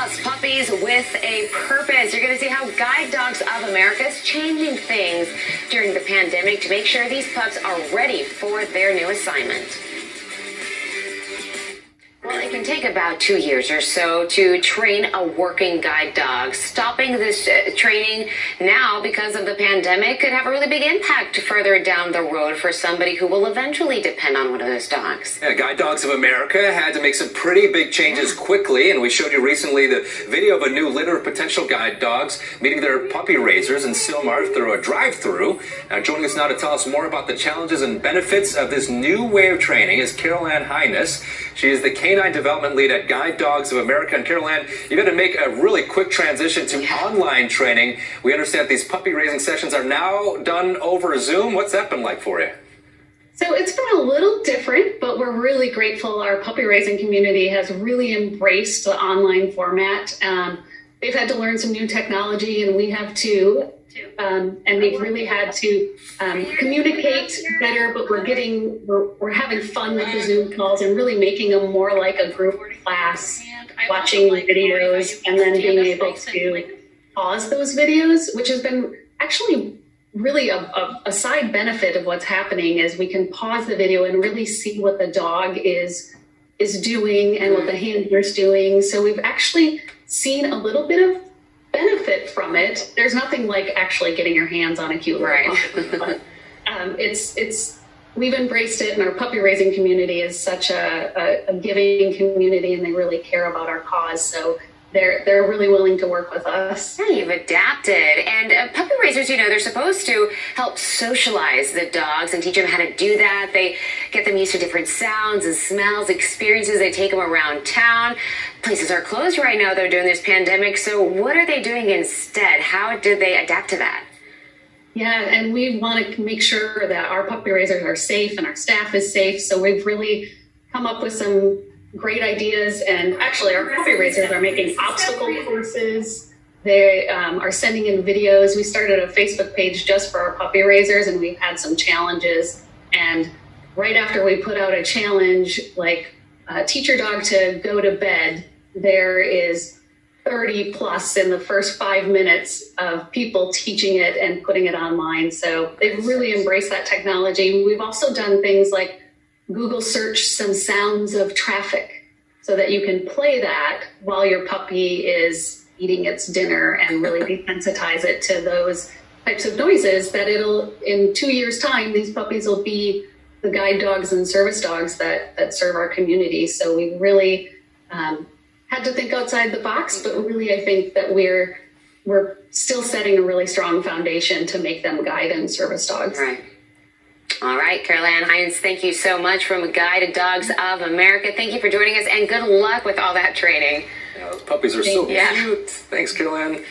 plus puppies with a purpose. You're going to see how Guide Dogs of America is changing things during the pandemic to make sure these pups are ready for their new assignment. Can take about two years or so to train a working guide dog. Stopping this uh, training now because of the pandemic could have a really big impact further down the road for somebody who will eventually depend on one of those dogs. Yeah, Guide Dogs of America had to make some pretty big changes quickly, and we showed you recently the video of a new litter of potential guide dogs meeting their puppy raisers in Sylmar through a drive-through. Now, joining us now to tell us more about the challenges and benefits of this new way of training is Carol Ann Heinis. She is the canine development lead at Guide Dogs of America. And Carol Ann, you got to make a really quick transition to online training. We understand these puppy raising sessions are now done over Zoom. What's that been like for you? So it's been a little different, but we're really grateful. Our puppy raising community has really embraced the online format. Um, they've had to learn some new technology, and we have too. Um, and they've really had to um, communicate better, but we're getting, we're, we're having fun with the Zoom calls and really making them more like a group class, watching videos and then being able to pause those videos, which has been actually really a, a, a side benefit of what's happening is we can pause the video and really see what the dog is is doing and what the handler's doing. So we've actually seen a little bit of benefit from it. There's nothing like actually getting your hands on a cute Right. but, um, it's it's we've embraced it, and our puppy raising community is such a, a, a giving community, and they really care about our cause. So they're they're really willing to work with us. Yeah, you've adapted. And uh, puppy raisers, you know, they're supposed to help socialize the dogs and teach them how to do that. They get them used to different sounds and smells, experiences. They take them around town. Places are closed right now, though, during this pandemic. So, what are they doing instead? How did they adapt to that? Yeah, and we want to make sure that our puppy raisers are safe and our staff is safe. So we've really come up with some great ideas. And actually, our puppy raisers are making obstacle courses. They um, are sending in videos. We started a Facebook page just for our puppy raisers, and we've had some challenges. And right after we put out a challenge, like uh, teach your dog to go to bed, there is 30 plus in the first five minutes of people teaching it and putting it online. So they've really embraced that technology. We've also done things like Google search some sounds of traffic so that you can play that while your puppy is eating its dinner and really desensitize it to those types of noises that it'll in two years time these puppies will be the guide dogs and service dogs that that serve our community so we really um, had to think outside the box, but really I think that we're we're still setting a really strong foundation to make them guide and service dogs. Right. All right, Carol Ann Heinis, thank you so much from Guide to Dogs of America. Thank you for joining us and good luck with all that training. Yeah, those puppies are so Yeah. cute. Thanks, Carol Ann.